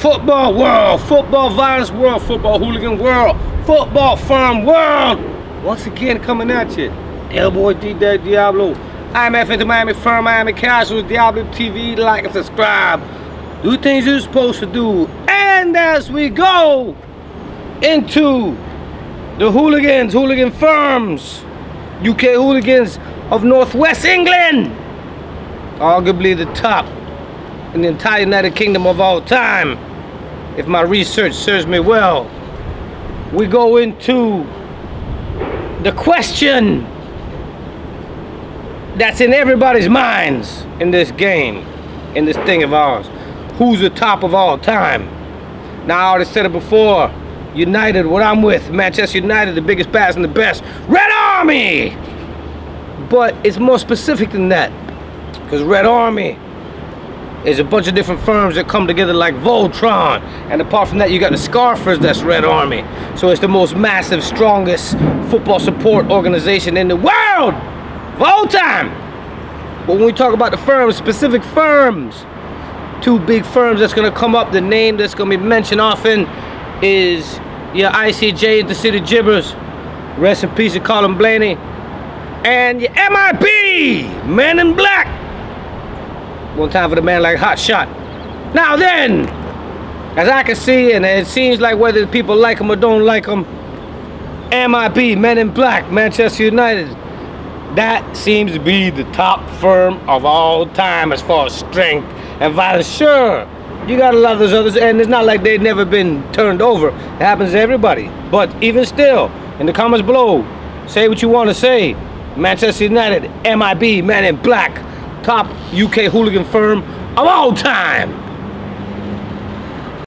football world, football violence world, football hooligan world, football firm world. Once again, coming at you. Del Boy D Diablo. IMF Inter Miami Firm, Miami Casuals, Diablo TV. Like and subscribe. Do things you're supposed to do. And as we go into the hooligans, hooligan firms, UK hooligans of Northwest England, arguably the top in the entire United Kingdom of all time, if my research serves me well. We go into the question that's in everybody's minds in this game, in this thing of ours. Who's the top of all time? Now, I already said it before. United, what I'm with, Manchester United, the biggest, baddest, and the best. Red Army! But it's more specific than that. Because Red Army is a bunch of different firms that come together like Voltron. And apart from that, you got the Scarfers, that's Red Army. So it's the most massive, strongest football support organization in the world of all time. But when we talk about the firms, specific firms, two big firms that's gonna come up, the name that's gonna be mentioned often is your ICJ, the City Jibbers. Rest in peace to Colin Blaney. And your MIB, Men in Black. One time for the man like Hot Shot. Now then, as I can see, and it seems like whether people like them or don't like them, MIB, Men in Black, Manchester United, that seems to be the top firm of all time as far as strength and violence. Sure, you got a lot of those others, and it's not like they've never been turned over. It happens to everybody. But even still, in the comments below, say what you want to say. Manchester United, MIB, Men in Black, top UK hooligan firm of all time.